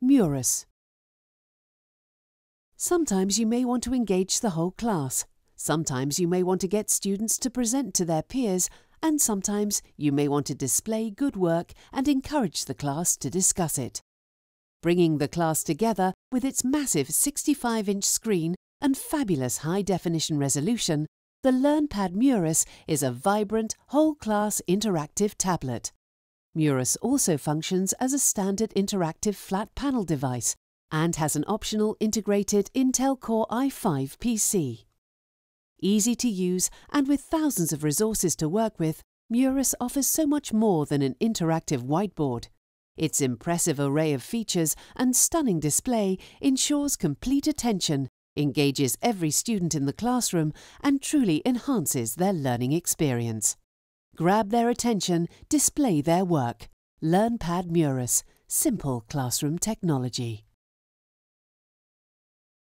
Murus. Sometimes you may want to engage the whole class. Sometimes you may want to get students to present to their peers and sometimes you may want to display good work and encourage the class to discuss it. Bringing the class together with its massive 65-inch screen and fabulous high-definition resolution, the LearnPad Murus is a vibrant, whole-class interactive tablet. Murus also functions as a standard interactive flat panel device and has an optional integrated Intel Core i5 PC. Easy to use and with thousands of resources to work with, Murus offers so much more than an interactive whiteboard. Its impressive array of features and stunning display ensures complete attention, engages every student in the classroom, and truly enhances their learning experience. Grab their attention, display their work. LearnPad Murus, simple classroom technology.